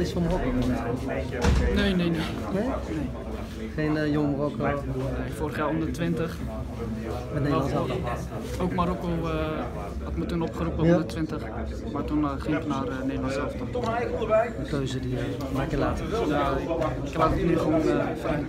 is van Marokko? Nee, nee, nee. Nee? Geen eh, jong Marokko Nee, vorig jaar onder 20. met Nederlands elftal? Ook Marokko eh, had me toen opgeroepen Ja. onder 20. Maar toen eh, ging ik naar uh, Nederland zelf. Een keuze die maak je later. Ja, ik, laat het nu gewoon eh, vrij.